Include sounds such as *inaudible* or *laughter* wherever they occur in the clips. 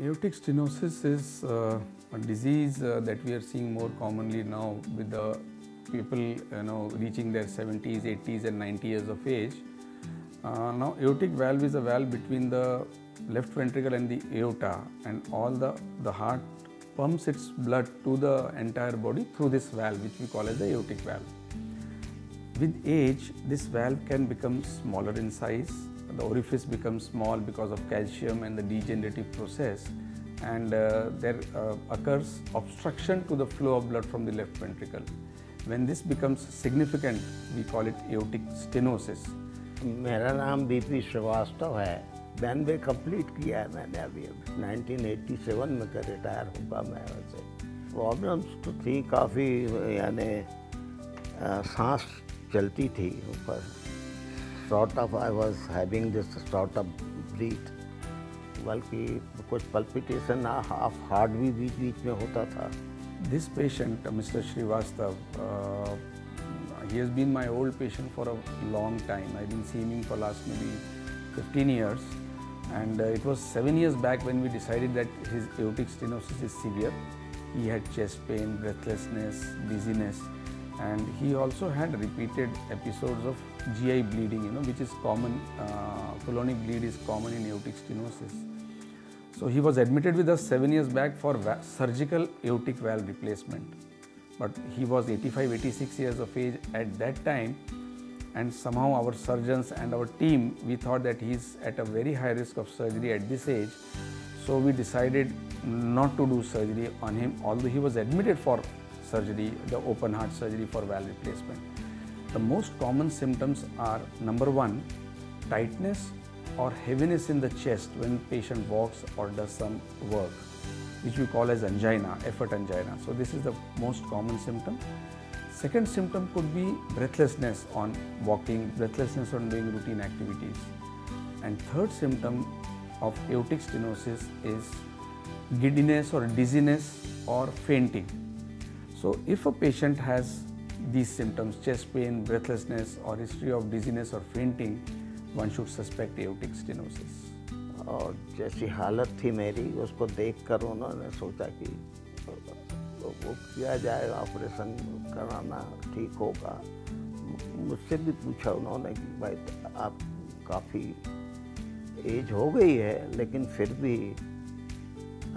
Aortic stenosis is uh, a disease uh, that we are seeing more commonly now with the people you know reaching their 70s, 80s, and 90 years of age. Uh, now, aortic valve is a valve between the left ventricle and the aorta, and all the the heart pumps its blood to the entire body through this valve, which we call as the aortic valve. With age, this valve can become smaller in size the orifice becomes small because of calcium and the degenerative process and uh, there uh, occurs obstruction to the flow of blood from the left ventricle. When this becomes significant, we call it aortic stenosis. मेरा नाम BP Srivastava है बैनवे complete किया है मैंने अभी अभी 1987 में का रिटायर हुआ मैं वैसे प्रॉब्लम्स तो थी काफ़ी यानी सांस चलती थी ऊपर startup I was having this startup breath बल्कि कुछ पल्पिटेशन ऑफ़ हार्ट भी बीच बीच में होता था। This patient mister Srivastava he has been my old patient for a long time I been seeing for last maybe fifteen years and it was seven years back when we decided that his aortic stenosis is severe he had chest pain breathlessness dizziness and he also had repeated episodes of GI bleeding, you know, which is common, uh, colonic bleed is common in aortic stenosis. So he was admitted with us seven years back for surgical aortic valve replacement. But he was 85, 86 years of age at that time and somehow our surgeons and our team, we thought that he's at a very high risk of surgery at this age. So we decided not to do surgery on him, although he was admitted for surgery, the open heart surgery for valve replacement. The most common symptoms are number one, tightness or heaviness in the chest when patient walks or does some work, which we call as angina, effort angina. So this is the most common symptom. Second symptom could be breathlessness on walking, breathlessness on doing routine activities. And third symptom of aortic stenosis is giddiness or dizziness or fainting. So if a patient has these symptoms, chest pain, breathlessness or history of dizziness or fainting, one should suspect aortic stenosis. और जैसी हालत थी मेरी उसको देख कर उन्होंने सोचा कि वो किया जाएगा ऑपरेशन कराना ठीक होगा मुझसे भी पूछा उन्होंने कि भाई आप काफ़ी एज हो गई है लेकिन फिर भी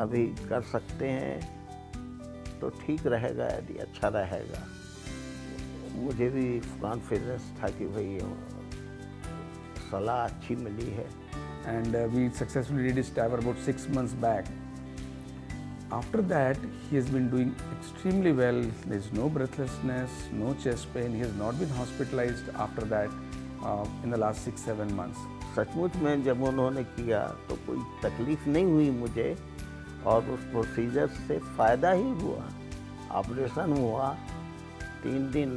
अभी कर सकते हैं तो ठीक रहेगा यदि अच्छा रहेगा। मुझे भी कॉन्फिडेंस था कि भाई सलाह अच्छी मिली है। And we successfully did TAVR about six months back after that he has been doing extremely well there is no breathlessness no chest pain he has not been hospitalize after that in the last six seven months सचमुच में जब उन्होंने किया तो कोई तकलीफ़ नहीं हुई मुझे। और उस प्रोसीजर से फ़ायदा ही हुआ। ऑपरेशन हुआ। तीन दिन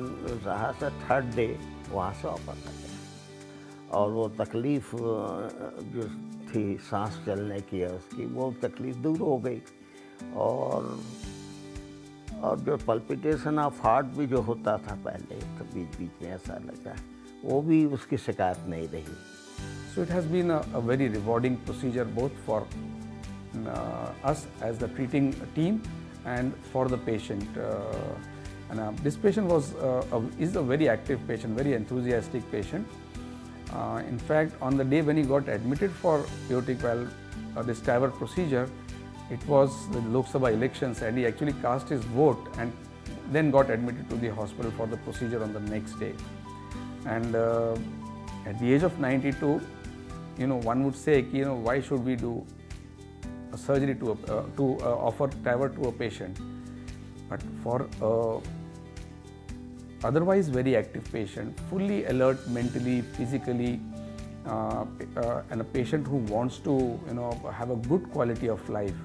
रहा था थर्ड डे वहाँ से वापस आ गया। और वो तकलीफ़ जो थी सांस चलने की है उसकी, वो तकलीफ़ दूर हो गई। और और जो पल्पिटेशन ऑफ़ हार्ट भी जो होता था पहले तो बीच बीच में ऐसा लगा। वो भी उसकी शिकायत नहीं रही। So it has been a very rewarding procedure both for us as the treating team and for the patient. Uh, And uh, this patient was uh, a, is a very active patient, very enthusiastic patient. Uh, in fact, on the day when he got admitted for aortic valve, uh, this TAVR procedure, it was the Lok Sabha elections and he actually cast his vote and then got admitted to the hospital for the procedure on the next day. And uh, at the age of 92, you know, one would say, you know, why should we do a surgery to, a, uh, to offer TAVR to a patient? But for otherwise very active patient, fully alert mentally, physically, uh, uh, and a patient who wants to, you know, have a good quality of life.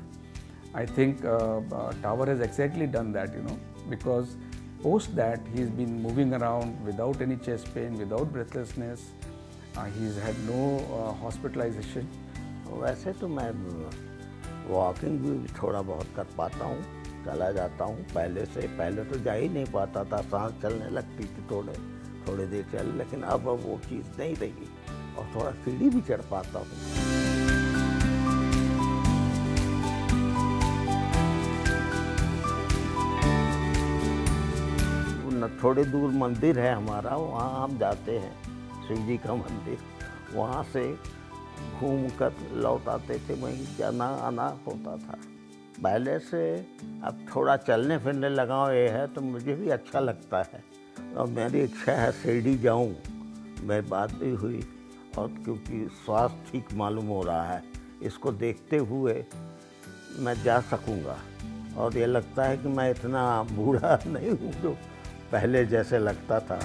I think uh, uh TAVR has exactly done that, you know, because post that he's been moving around without any chest pain, without breathlessness. Uh, he's had no uh, hospitalization. वैसे तो मैं walking भी थोड़ा बहुत कर पाता हूँ, चला जाता हूँ। पहले से, पहले तो जा ही नहीं पाता था, सांस चलने लगती थी थोड़े, थोड़ी देर चल, लेकिन अब अब वो चीज़ नहीं रही और थोड़ा सीढ़ी भी चढ़ पाता हूँ। थोड़ी दूर मंदिर है हमारा, वहाँ हम जाते हैं, शिव जी का मंदिर। वहाँ से घूम कर लौट आते थे, वहीं जाना आना होता था। पहले से अब थोड़ा चलने फिरने लगा ये है तो मुझे भी अच्छा लगता है। और मेरी इच्छा है शिरडी जाऊँ। मैं बात भी हुई, और क्योंकि स्वास्थ्य ठीक मालूम हो रहा है, इसको देखते हुए मैं जा सकूँगा। और ये लगता है कि मैं इतना बूढ़ा *laughs* नहीं हूँ जो पहले जैसे लगता था।